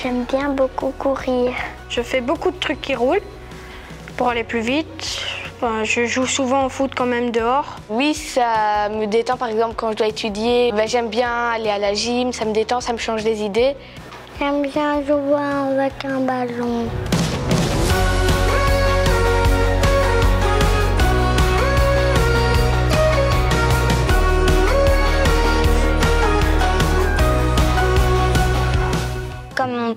J'aime bien beaucoup courir. Je fais beaucoup de trucs qui roulent pour aller plus vite. Enfin, je joue souvent au foot quand même dehors. Oui, ça me détend par exemple quand je dois étudier. Ben, J'aime bien aller à la gym, ça me détend, ça me change des idées. J'aime bien jouer avec un ballon.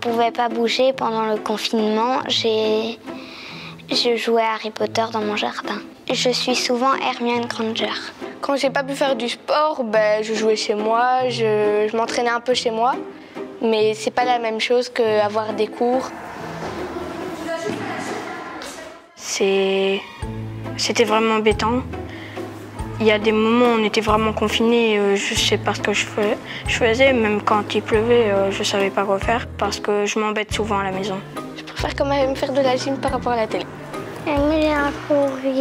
On ne pouvait pas bouger pendant le confinement, j'ai je jouais à Harry Potter dans mon jardin. Je suis souvent Hermione Granger. Quand j'ai pas pu faire du sport, ben, je jouais chez moi, je, je m'entraînais un peu chez moi. Mais c'est pas la même chose qu'avoir des cours. C'est... C'était vraiment embêtant. Il y a des moments où on était vraiment confinés, euh, je sais pas ce que je fais- je faisais, même quand il pleuvait, euh, je savais pas quoi faire parce que je m'embête souvent à la maison. Je préfère quand même faire de la gym par rapport à la télé. J'aime bien courir.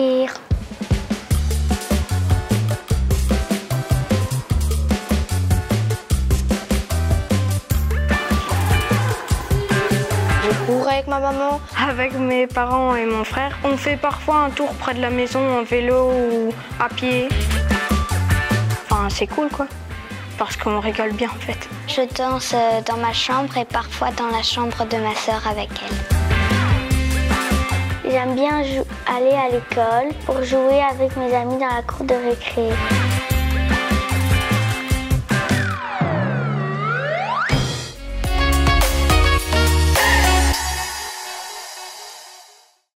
Avec ma maman. Avec mes parents et mon frère, on fait parfois un tour près de la maison en vélo ou à pied. Enfin, c'est cool quoi, parce qu'on rigole bien en fait. Je danse euh, dans ma chambre et parfois dans la chambre de ma sœur avec elle. J'aime bien aller à l'école pour jouer avec mes amis dans la cour de récré.